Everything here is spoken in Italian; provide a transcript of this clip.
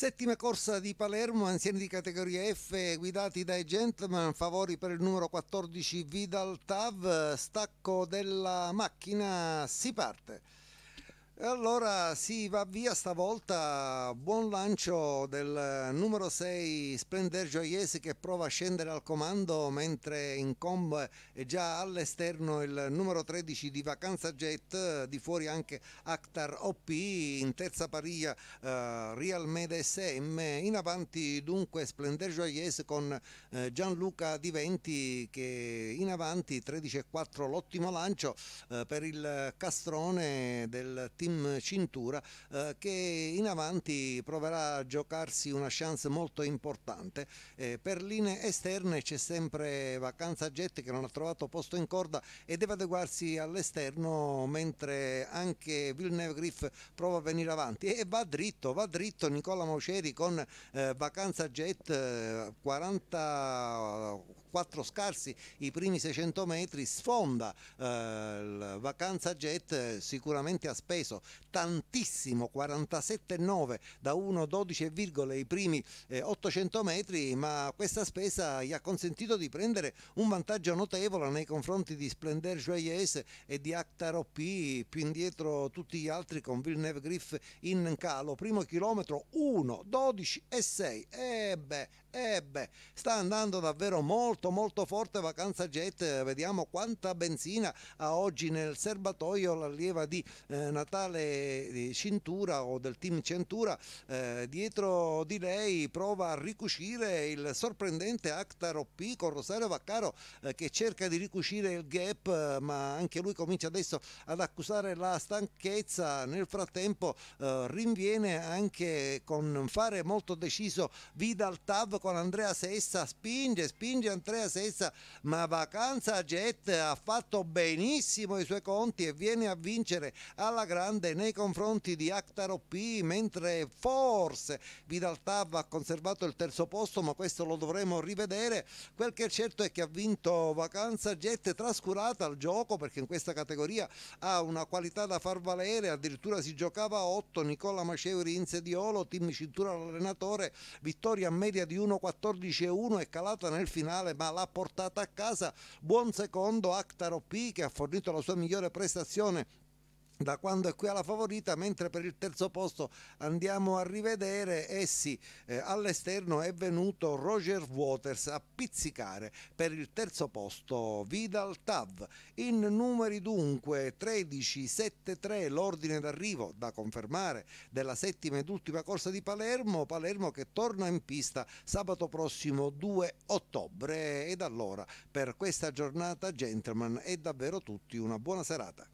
Settima corsa di Palermo, anziani di categoria F guidati dai gentleman, favori per il numero 14 Vidal Tav, stacco della macchina, si parte. Allora si va via stavolta, buon lancio del numero 6 Splendor Gioiese che prova a scendere al comando mentre in combo è già all'esterno il numero 13 di Vacanza Jet, di fuori anche Actar OP, in terza pariglia uh, Real Mede SM, in avanti dunque Splendor Gioiese con uh, Gianluca Diventi che in avanti 13 e 4 l'ottimo lancio uh, per il castrone del team team cintura eh, che in avanti proverà a giocarsi una chance molto importante. Eh, per linee esterne c'è sempre Vacanza Jet che non ha trovato posto in corda e deve adeguarsi all'esterno mentre anche Villeneuve Griff prova a venire avanti e va dritto, va dritto Nicola Mauceri con eh, Vacanza Jet 44 scarsi i primi 600 metri sfonda eh, Vacanza Jet sicuramente ha speso tantissimo 47,9 da 1,12 i primi eh, 800 metri ma questa spesa gli ha consentito di prendere un vantaggio notevole nei confronti di Splendor Joyeuse e di Actar OP più indietro tutti gli altri con Villeneuve Griff in calo. Primo chilometro 1 12 e 6 e beh e beh sta andando davvero molto molto forte vacanza jet. Vediamo quanta benzina ha oggi nel serbatoio l'allieva di eh, Natale di cintura o del team cintura eh, dietro di lei prova a ricucire il sorprendente Actar OP con Rosario Vaccaro eh, che cerca di ricucire il gap ma anche lui comincia adesso ad accusare la stanchezza. Nel frattempo eh, rinviene anche con fare molto deciso Vidal Tav con Andrea Sessa. Spinge spinge Andrea Sessa ma Vacanza Jet ha fatto benissimo i suoi conti e viene a vincere alla grande nei confronti di Actar OP mentre forse Vidal Tav ha conservato il terzo posto ma questo lo dovremo rivedere. Quel che è certo è che ha vinto Vacanza Jet trascurata al gioco perché in questa categoria ha una qualità da far valere. Addirittura si giocava a 8 Nicola Maceuri in sediolo team cintura all'allenatore vittoria media di 1.14 e 1 è calata nel finale ma l'ha portata a casa. Buon secondo Actar OP che ha fornito la sua migliore prestazione da quando è qui alla favorita, mentre per il terzo posto andiamo a rivedere, essi eh, all'esterno è venuto Roger Waters a pizzicare per il terzo posto Vidal Tav. In numeri dunque 13, 7, 3 l'ordine d'arrivo da confermare della settima ed ultima corsa di Palermo, Palermo che torna in pista sabato prossimo 2 ottobre ed allora per questa giornata gentleman è davvero tutti una buona serata.